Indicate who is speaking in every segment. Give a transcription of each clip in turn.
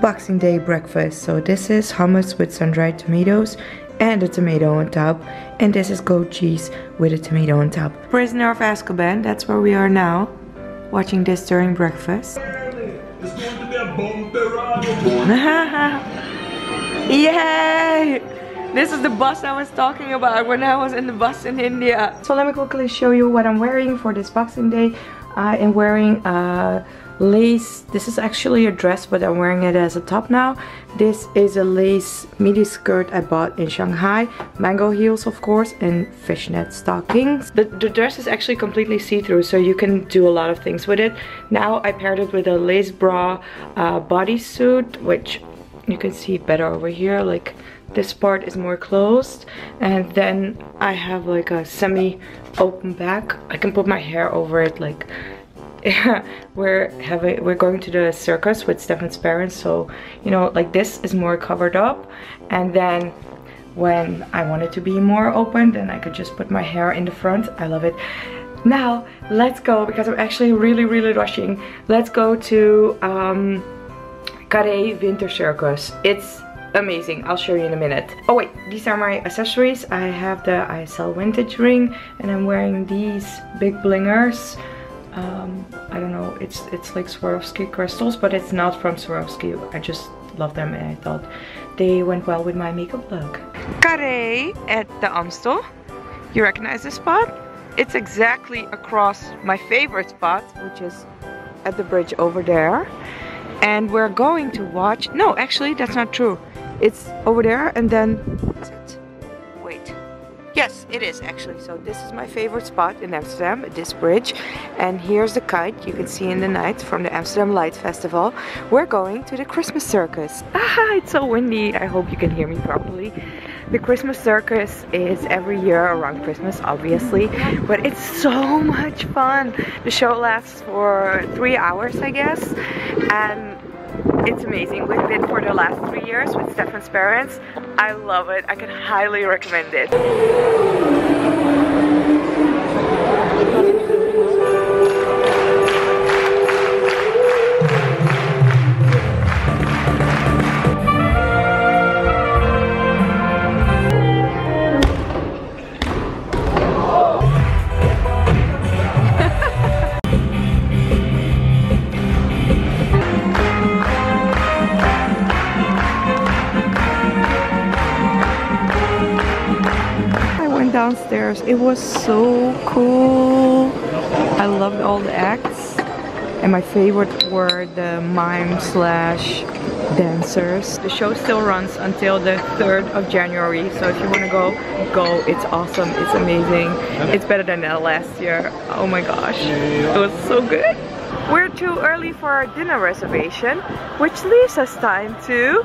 Speaker 1: Boxing Day breakfast. So this is hummus with sun-dried tomatoes and a tomato on top. And this is goat cheese with a tomato on top. Prisoner of Azkaban, that's where we are now. Watching this during breakfast. Yay! This is the bus I was talking about when I was in the bus in India. So let me quickly show you what I'm wearing for this Boxing Day. I am wearing a lace this is actually a dress but I'm wearing it as a top now. This is a lace midi skirt I bought in Shanghai mango heels of course and fishnet stockings. The, the dress is actually completely see-through so you can do a lot of things with it. Now I paired it with a lace bra uh, bodysuit which you can see better over here like this part is more closed and then I have like a semi open back. I can put my hair over it like we're having we're going to the circus with Stefan's parents so you know like this is more covered up. And then when I want it to be more open then I could just put my hair in the front. I love it. Now let's go because I'm actually really really rushing. Let's go to um, Carré Winter Circus. It's amazing I'll show you in a minute oh wait these are my accessories I have the YSL vintage ring and I'm wearing these big blingers um, I don't know, it's it's like Swarovski crystals, but it's not from Swarovski. I just love them and I thought they went well with my makeup look. Carré at the Amstel. You recognize this spot? It's exactly across my favorite spot, which is at the bridge over there. And we're going to watch, no, actually that's not true. It's over there and then wait Yes, it is actually. So this is my favorite spot in Amsterdam, this bridge. And here's the kite you can see in the night from the Amsterdam Light Festival. We're going to the Christmas Circus. Ah, it's so windy. I hope you can hear me properly. The Christmas Circus is every year around Christmas, obviously, but it's so much fun. The show lasts for three hours, I guess, and it's amazing. We've been for the last three years with Stefan's parents. I love it. I can highly recommend it. Downstairs. It was so cool. I loved all the acts. And my favorite were the mime slash dancers. The show still runs until the 3rd of January. So if you want to go, go. It's awesome. It's amazing. It's better than last year. Oh my gosh. It was so good. We're too early for our dinner reservation, which leaves us time to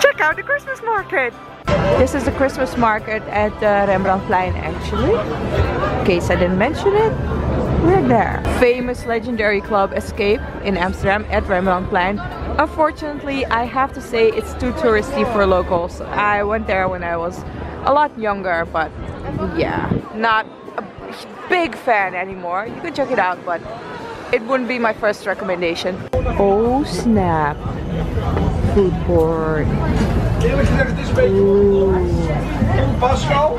Speaker 1: check out the Christmas market. This is the Christmas market at uh, Rembrandtplein actually. In case I didn't mention it, we're there. Famous legendary club Escape in Amsterdam at Rembrandtplein. Unfortunately, I have to say it's too touristy for locals. I went there when I was a lot younger, but yeah, not a big fan anymore. You can check it out, but it wouldn't be my first recommendation. Oh snap! Food court. Pascal?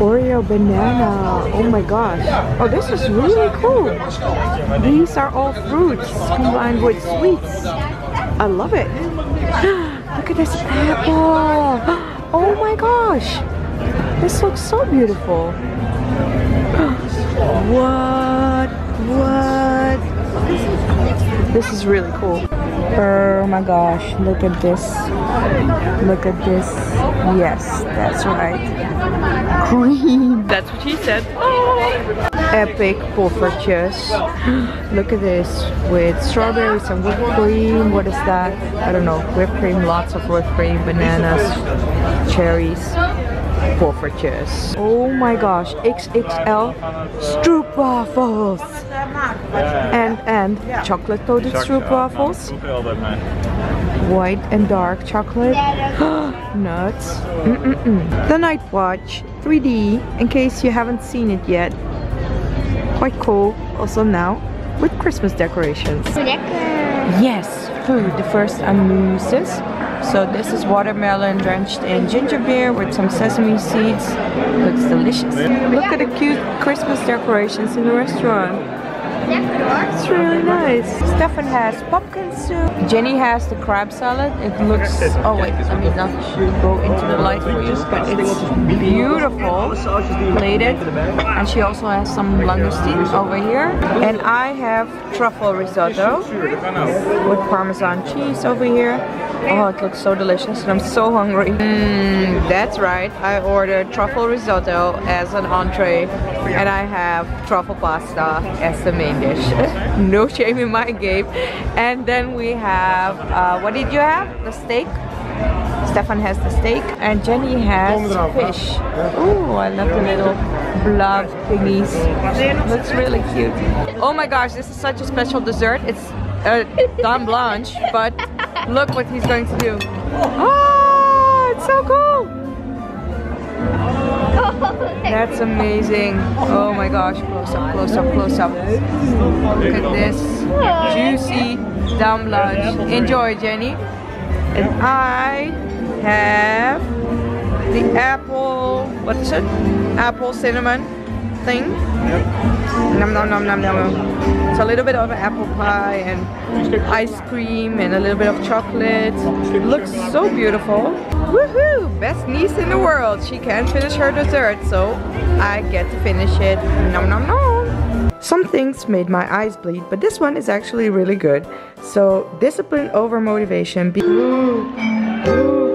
Speaker 1: Oreo banana. Oh my gosh. Oh, this is really cool. These are all fruits combined with sweets. I love it. Look at this apple. Oh my gosh. This looks so beautiful. What? What? This is really cool. Oh my gosh, look at this. Look at this. Yes, that's right. Cream. That's what she said. Oh. Epic poffertjes. Look at this with strawberries and whipped cream. What is that? I don't know. Whipped cream, lots of whipped cream, bananas, cherries poffertjes. Oh my gosh, XXL stroopwafels. And, and chocolate coated stroopwafels. White and dark chocolate. Nuts. Mm -mm -mm. The Night Watch 3D, in case you haven't seen it yet. Quite cool, also now, with Christmas decorations. Yes, food. The first amuses. So this is watermelon drenched in ginger beer with some sesame seeds. Looks delicious. Look at the cute Christmas decorations in the restaurant. It's really nice. Stefan has pumpkin soup. Jenny has the crab salad. It looks, oh wait, let me not go into the light for you, but it's beautiful, plated. And she also has some langoustine over here. And I have truffle risotto with parmesan cheese over here. Oh, it looks so delicious and I'm so hungry. Mm, that's right, I ordered truffle risotto as an entree and I have truffle pasta as the main dish. no shame in my game. And then we have, uh, what did you have? The steak? Stefan has the steak and Jenny has fish. Oh, I love the little blob thingies. Looks really cute. Oh my gosh, this is such a special dessert. It's a dame blanche, but look what he's going to do. Oh, it's so cool. That's amazing. Oh my gosh, close up, close up, close up. Look at this juicy dame blanche. Enjoy, Jenny. And I have the apple, what is it? Apple cinnamon thing. Nom nom nom nom nom. It's a little bit of apple pie and ice cream and a little bit of chocolate. Looks so beautiful. Woohoo! Best niece in the world. She can't finish her dessert, so I get to finish it. Nom nom nom. Some things made my eyes bleed, but this one is actually really good. So, discipline over motivation. Be ooh, ooh.